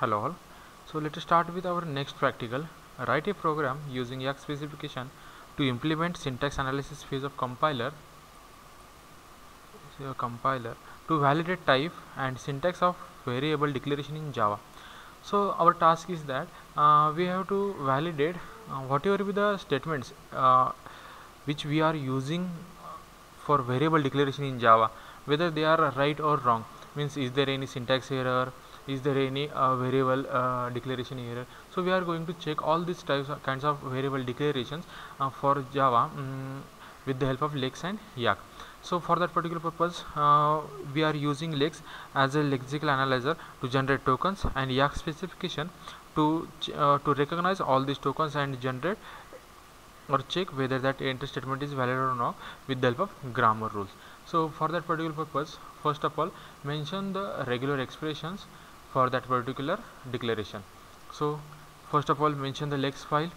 hello all. So let us start with our next practical. Write a program using YACC specification to implement syntax analysis phase of compiler so compiler to validate type and syntax of variable declaration in java. So our task is that uh, we have to validate uh, whatever be the statements uh, which we are using for variable declaration in java whether they are right or wrong. Means is there any syntax error is there any uh, variable uh, declaration error so we are going to check all these types of kinds of variable declarations uh, for java um, with the help of lex and YACC. So for that particular purpose uh, we are using lex as a lexical analyzer to generate tokens and YACC specification to uh, to recognize all these tokens and generate or check whether that enter statement is valid or not with the help of grammar rules. So for that particular purpose first of all mention the regular expressions for that particular declaration. So first of all mention the lex file.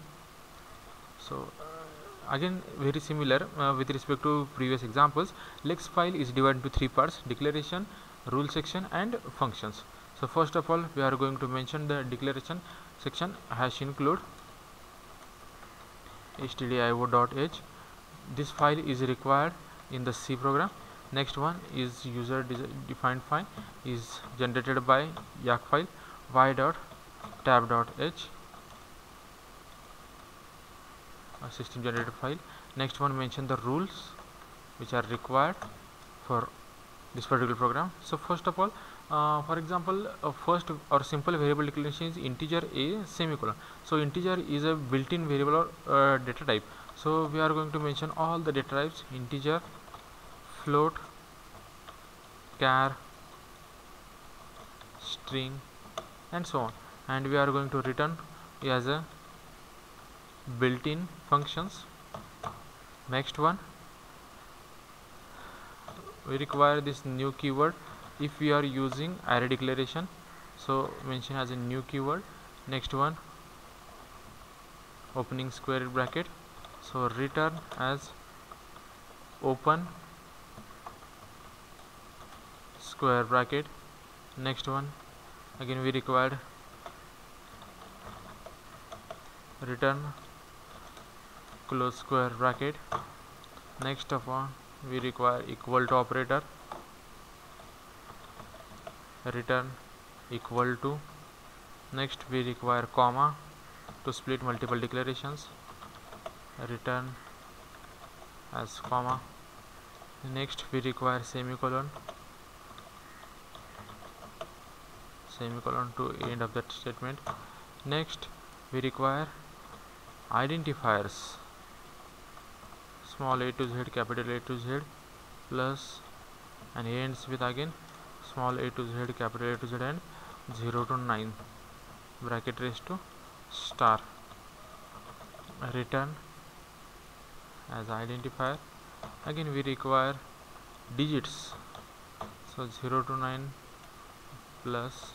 So uh, again very similar uh, with respect to previous examples. Lex file is divided into three parts declaration rule section and functions. So first of all we are going to mention the declaration section hash include stdio.h this file is required in the c program next one is user defined file is generated by YACC file y dot tab dot h a system generated file. Next one mention the rules which are required for this particular program. So first of all uh, for example uh, first or simple variable declaration is integer a semicolon. So integer is a built-in variable or uh, data type. So we are going to mention all the data types integer float char string and so on. And we are going to return as a built-in functions. Next one. We require this new keyword if we are using array declaration. So mention as a new keyword. Next one. Opening square bracket. So return as open square bracket. Next one. Again we required return close square bracket. Next of one we require equal to operator. Return equal to. Next we require comma to split multiple declarations. Return as comma. Next we require semicolon semicolon to end of that statement. Next we require identifiers. Small a to z capital a to z plus and ends with again small a to z capital a to z and 0 to 9 bracket raised to star. Return as identifier. Again we require digits. So 0 to 9 plus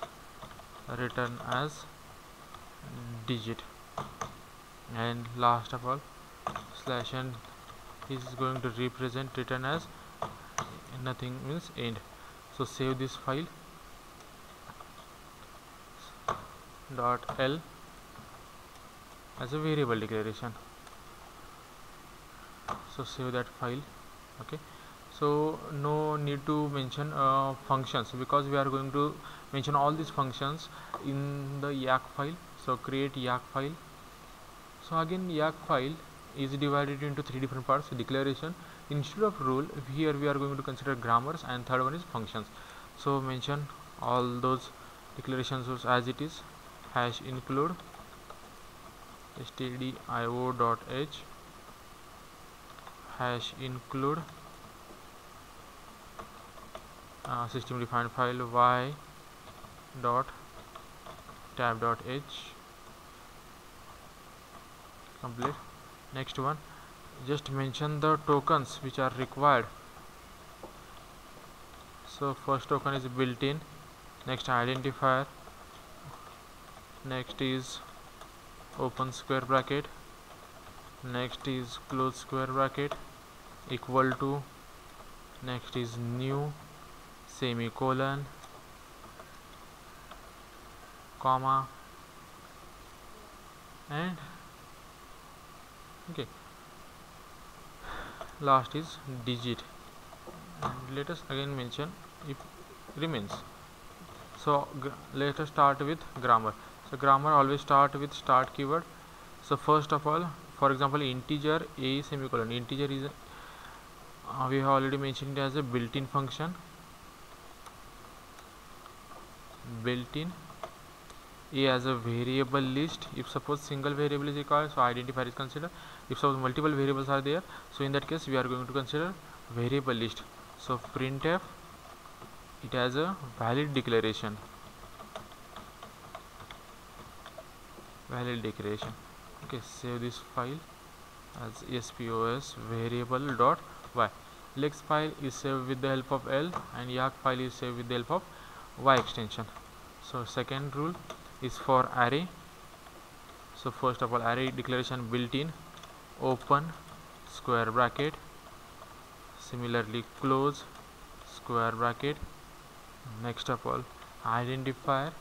return as digit. And last of all slash n is going to represent return as nothing means end. So save this file. Dot l as a variable declaration. So save that file. Okay so no need to mention uh, functions because we are going to mention all these functions in the YACC file. So create YACC file. So again YACC file is divided into three different parts. Declaration. Instead of rule here we are going to consider grammars and third one is functions. So mention all those declarations as it is. Hash include stdio.h hash include uh, system defined file y dot tab dot h. Complete. Next one. Just mention the tokens which are required. So first token is built in. Next identifier. Next is open square bracket. Next is close square bracket equal to next is new semicolon comma and okay. Last is digit. And let us again mention if remains. So let us start with grammar. So grammar always start with start keyword. So first of all for example integer a semicolon. Integer is uh, we have already mentioned it as a built-in function built-in a as a variable list. If suppose single variable is required so identifier is considered. If suppose multiple variables are there so in that case we are going to consider variable list. So printf it has a valid declaration. Valid declaration. Okay save this file as spos variable dot y. Lex file is saved with the help of l and YACC file is saved with the help of y extension so second rule is for array. So first of all array declaration built in open square bracket. Similarly close square bracket. Next of all identifier.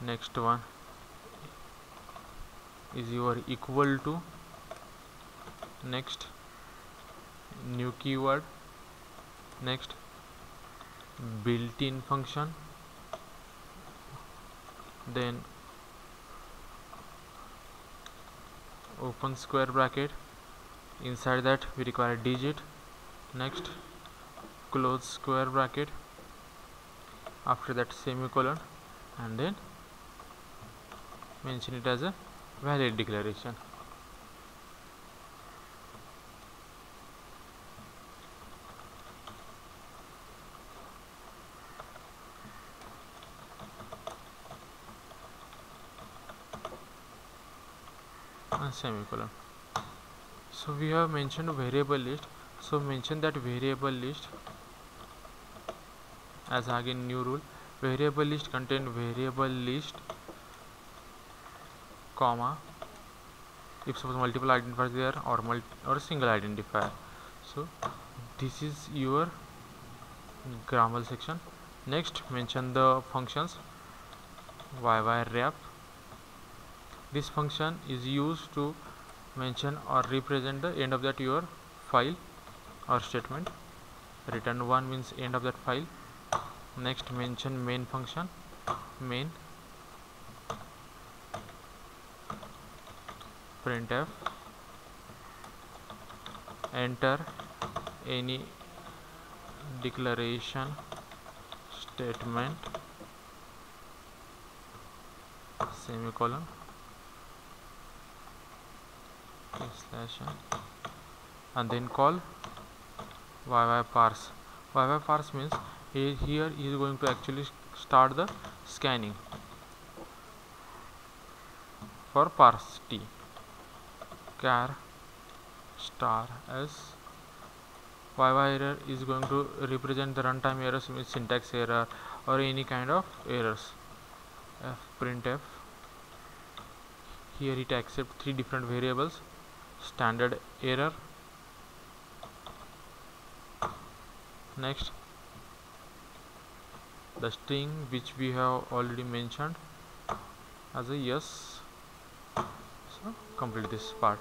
Next one is your equal to. Next new keyword. Next built-in function then open square bracket. Inside that we require a digit. Next close square bracket. After that semicolon. And then mention it as a valid declaration semicolon so we have mentioned variable list so mention that variable list as again new rule variable list contain variable list comma if suppose multiple identifiers there or multi or single identifier so this is your grammar section next mention the functions yyWrap this function is used to mention or represent the end of that your file or statement. Return one means end of that file. Next mention main function main printf enter any declaration statement semicolon slash and then call yy parse. Yy parse means here he is going to actually start the scanning for parse t. Char star s. Yy error is going to represent the runtime errors means syntax error or any kind of errors. F printf. Here it accepts three different variables standard error. Next the string which we have already mentioned as a yes. So complete this part.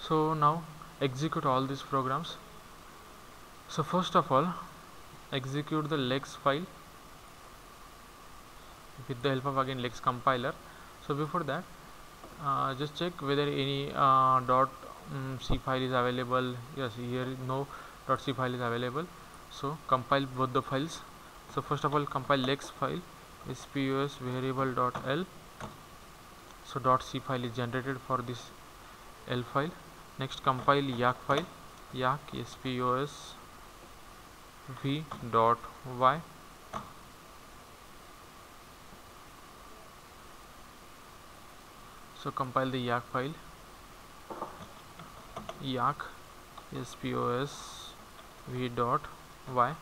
So now execute all these programs. So first of all execute the lex file with the help of again lex compiler. So before that uh, just check whether any uh, dot um, c file is available. Yes here no dot c file is available. So compile both the files. So first of all compile lex file spos variable dot l. So dot c file is generated for this l file. Next compile YACC file. Yacc spos v dot y. So compile the YACC file yacc spos v dot y.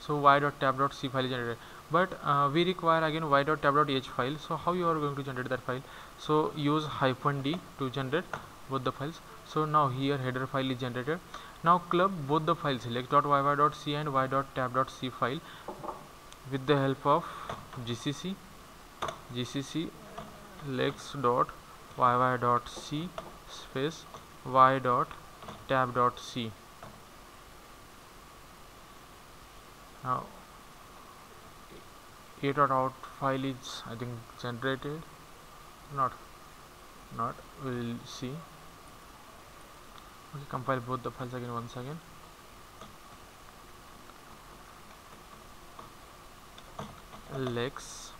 So y dot tab dot c file is generated. But uh, we require again y dot tab dot h file. So how you are going to generate that file? So use hyphen d to generate both the files. So now here header file is generated. Now club both the files. Select dot yy dot c and y dot tab dot c file with the help of gcc gcc lex dot yy dot c space y dot tab dot c. Now a dot out file is I think generated. Not not we'll see. Okay compile both the files again once again. Lex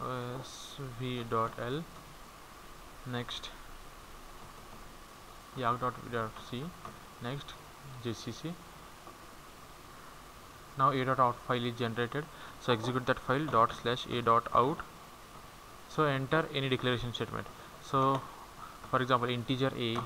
sv dot l. Next yak.c next gcc now a dot out file is generated. So execute that file dot slash a dot out. So enter any declaration statement. So for example integer a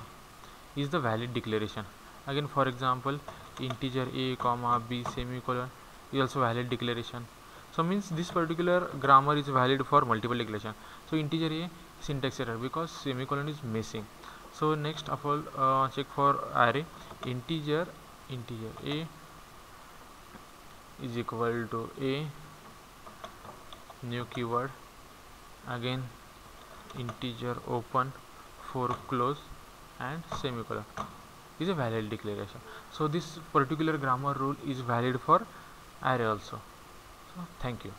is the valid declaration. Again for example integer a comma b semicolon is also valid declaration. So means this particular grammar is valid for multiple declaration. So integer a syntax error because semicolon is missing so next of all uh, check for array. Integer integer a is equal to a. New keyword. Again integer open for close and semicolon. Is a valid declaration. So this particular grammar rule is valid for array also. So thank you